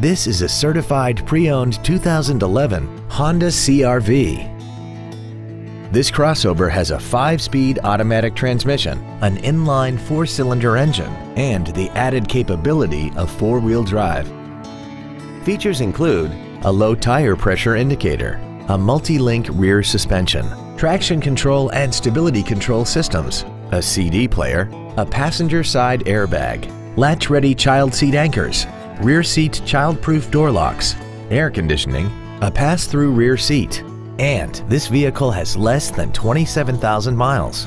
This is a certified pre-owned 2011 Honda CRV. This crossover has a 5-speed automatic transmission, an inline 4-cylinder engine, and the added capability of 4-wheel drive. Features include a low tire pressure indicator, a multi-link rear suspension, traction control and stability control systems, a CD player, a passenger side airbag, latch-ready child seat anchors, rear seat child-proof door locks, air conditioning, a pass-through rear seat, and this vehicle has less than 27,000 miles.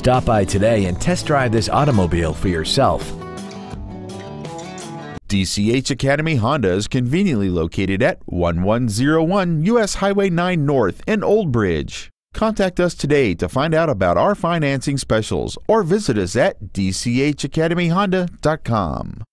Stop by today and test drive this automobile for yourself. DCH Academy Honda is conveniently located at 1101 US Highway 9 North in Old Bridge. Contact us today to find out about our financing specials or visit us at dchacademyhonda.com.